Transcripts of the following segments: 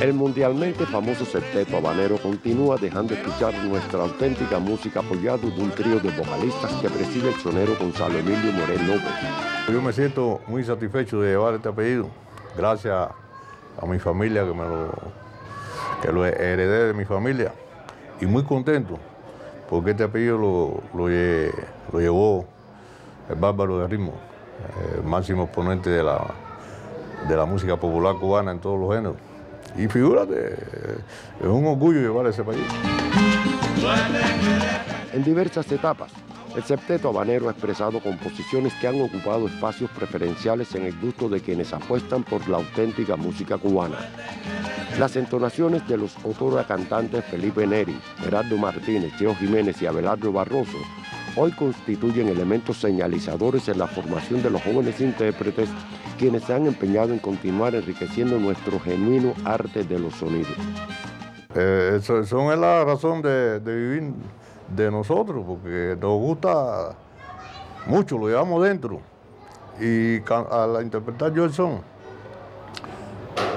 El mundialmente famoso septeto habanero continúa dejando escuchar nuestra auténtica música apoyado de un trío de vocalistas que preside el sonero Gonzalo Emilio Morel López. Yo me siento muy satisfecho de llevar este apellido, gracias a mi familia que me lo, que lo heredé de mi familia. Y muy contento porque este apellido lo, lo, llevó el bárbaro de ritmo, el máximo exponente de la, de la música popular cubana en todos los géneros. Y figúrate, es un orgullo llevar a ese país. En diversas etapas, el septeto habanero ha expresado composiciones que han ocupado espacios preferenciales en el gusto de quienes apuestan por la auténtica música cubana. Las entonaciones de los autores cantantes Felipe Neri, Gerardo Martínez, Cheo Jiménez y Abelardo Barroso hoy constituyen elementos señalizadores en la formación de los jóvenes intérpretes quienes se han empeñado en continuar enriqueciendo nuestro genuino arte de los sonidos. Eh, son es la razón de, vivir de nosotros, porque nos gusta mucho, lo llevamos dentro. Y al interpretar yo el son,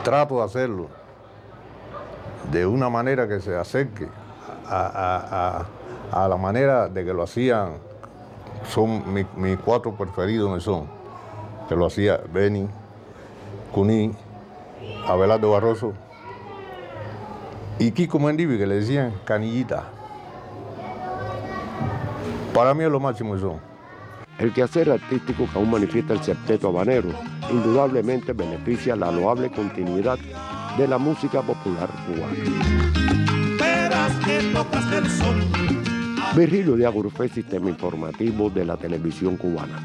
trato de hacerlo de una manera que se acerque a, la manera de que lo hacían, son mis cuatro preferidos son, que lo hacía Beni, Cuní, Abelardo Barroso y Kiko Mendivi, que le decían canillita. Para mí es lo máximo eso. El quehacer artístico que aún manifiesta el septeto habanero indudablemente beneficia la loable continuidad de la música popular cubana. Virgilio de Agurfe, Sistema Informativo de la Televisión Cubana.